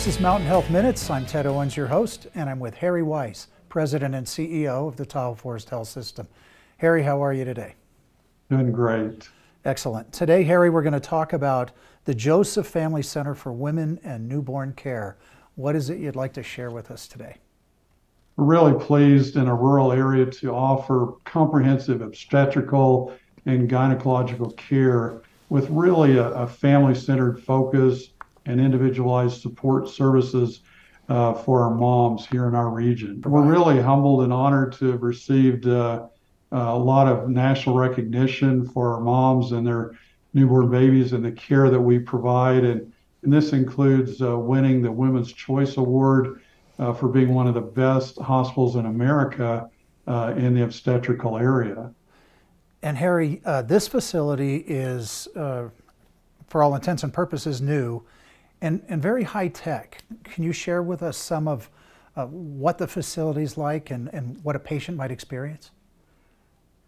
This is Mountain Health Minutes. I'm Ted Owens, your host, and I'm with Harry Weis, President and CEO of the Tahoe Forest Health System. Harry, how are you today? Doing great. Excellent. Today, Harry, we're going to talk about the Joseph Family Center for Women and Newborn Care. What is it you'd like to share with us today? We're really pleased in a rural area to offer comprehensive obstetrical and gynecological care with really a, a family centered focus and individualized support services uh, for our moms here in our region. We're really humbled and honored to have received uh, a lot of national recognition for our moms and their newborn babies and the care that we provide. And, and this includes uh, winning the Women's Choice Award uh, for being one of the best hospitals in America uh, in the obstetrical area. And Harry, uh, this facility is, for all intents and purposes, new and, and very high tech. Can you share with us some of uh, what the facility is like and, and what a patient might experience?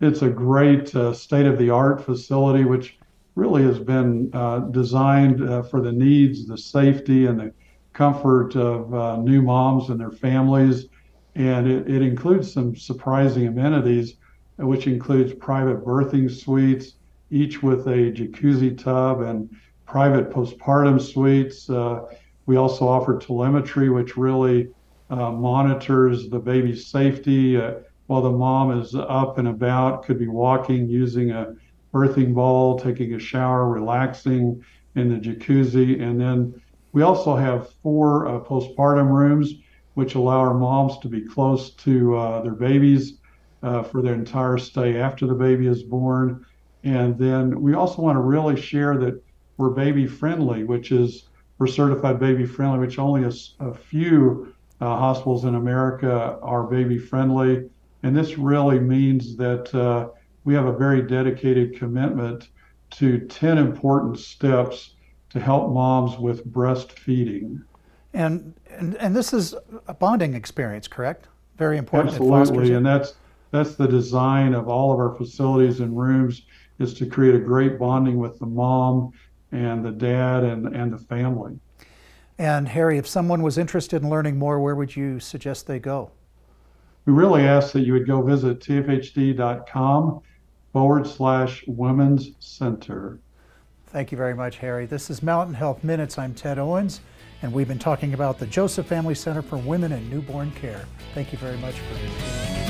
It's a great uh, state of the art facility, which really has been uh, designed uh, for the needs, the safety, and the comfort of uh, new moms and their families. And it, it includes some surprising amenities, which includes private birthing suites, each with a jacuzzi tub and private postpartum suites. Uh, we also offer telemetry, which really uh, monitors the baby's safety uh, while the mom is up and about, could be walking, using a birthing ball, taking a shower, relaxing in the jacuzzi. And then we also have four uh, postpartum rooms, which allow our moms to be close to uh, their babies uh, for their entire stay after the baby is born. And then we also want to really share that we're baby friendly, which is we're certified baby friendly, which only a, a few uh, hospitals in America are baby friendly. And this really means that uh, we have a very dedicated commitment to 10 important steps to help moms with breastfeeding. And, and, and this is a bonding experience, correct? Very important. Absolutely. And that's, that's the design of all of our facilities and rooms is to create a great bonding with the mom and the dad and, and the family. And Harry, if someone was interested in learning more, where would you suggest they go? We really ask that you would go visit tfhd.com forward slash women's center. Thank you very much, Harry. This is Mountain Health Minutes. I'm Ted Owens, and we've been talking about the Joseph Family Center for Women and Newborn Care. Thank you very much for